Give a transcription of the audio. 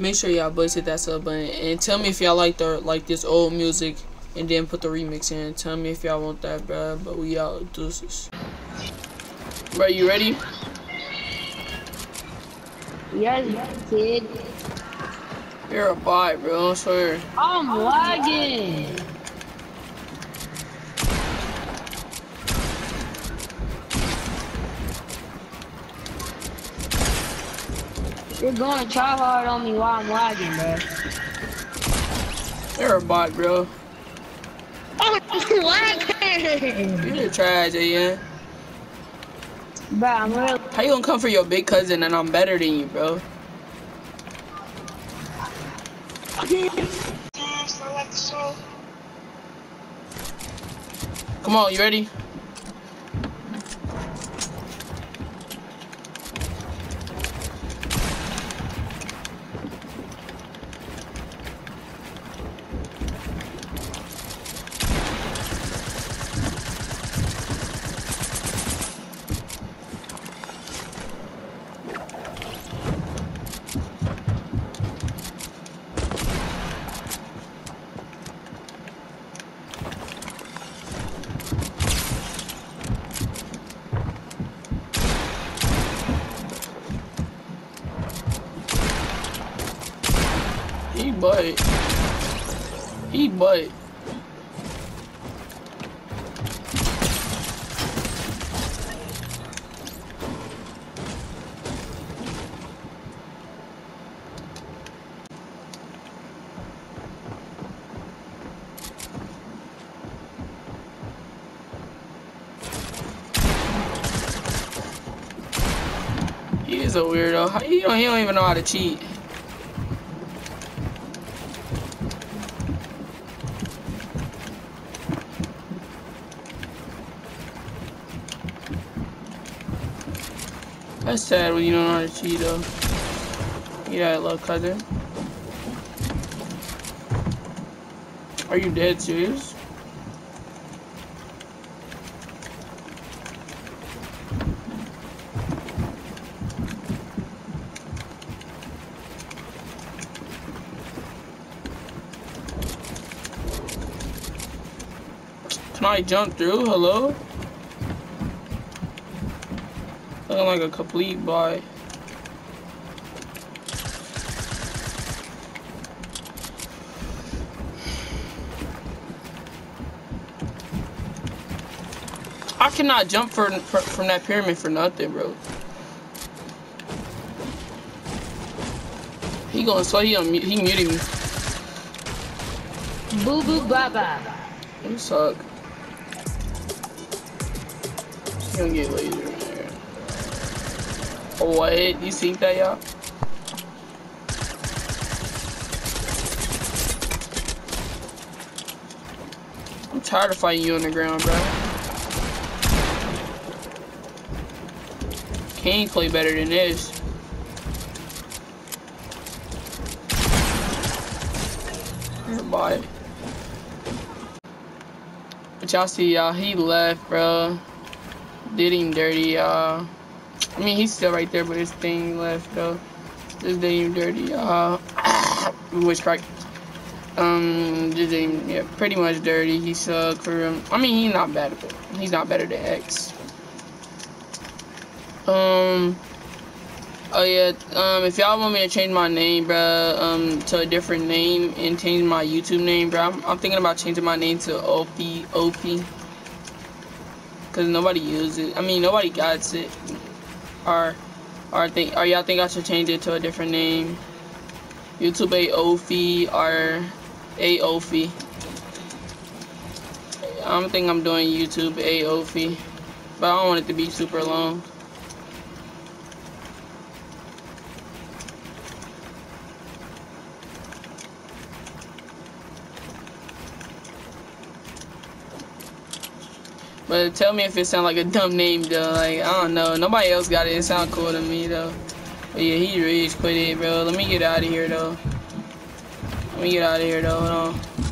make sure y'all boys hit that sub button and tell me if y'all like the like this old music and then put the remix in. Tell me if y'all want that, bro. But we out deuces. Bro, you ready? Yes, kid. You're a bot, bro. I swear. I'm lagging. You're going to try hard on me while I'm lagging, bro. You're a bot, bro. I'm lagging. You're a trash, yeah. Bro, I'm really. How you gonna come for your big cousin and I'm better than you, bro? Come on, you ready? Butt. He butt. He is a weirdo. He don't, he don't even know how to cheat. That's sad when you don't know how to cheat though. Yeah, little cousin. Are you dead serious? Can I jump through? Hello? Looking like a complete buy. I cannot jump for, for, from that pyramid for nothing, bro. He going so he unmute, he muted me. Boo boo baba. You suck. He gonna get laser. What? You see that, y'all? I'm tired of fighting you on the ground, bro. Can't play better than this. Everybody. But y'all see, y'all, he left, bro. Did him dirty, y'all. I mean, he's still right there, but his thing left, though. This him dirty, y'all. Which crack. Um, just did yeah, pretty much dirty. He sucked for him. I mean, he's not bad, but he's not better than X. Um. Oh yeah. Um. If y'all want me to change my name, bro, um, to a different name and change my YouTube name, bro, I'm, I'm thinking about changing my name to OP OP. Cause nobody uses it. I mean, nobody got it. Or, or think, or y'all think I should change it to a different name? YouTube A Ophi or A Ophi. I'm think I'm doing YouTube A Ophi, but I don't want it to be super long. But tell me if it sound like a dumb name though. Like I don't know. Nobody else got it. It sound cool to me though. But yeah, he rage quit it, bro. Let me get out of here though. Let me get out of here though. Hold on.